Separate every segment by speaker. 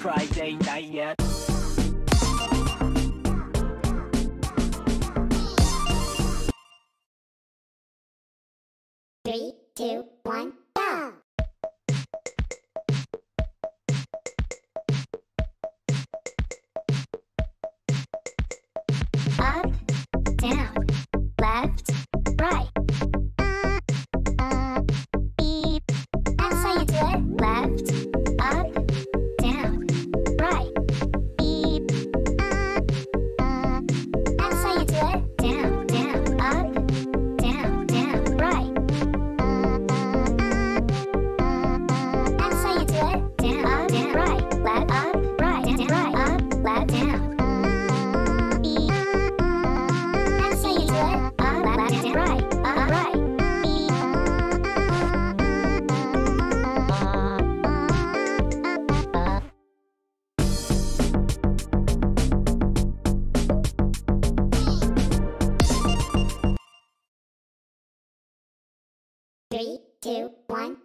Speaker 1: Friday night yet.
Speaker 2: Three, two, one. Three, two, one.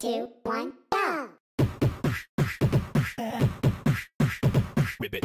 Speaker 2: two, one, go!
Speaker 1: Ribbit.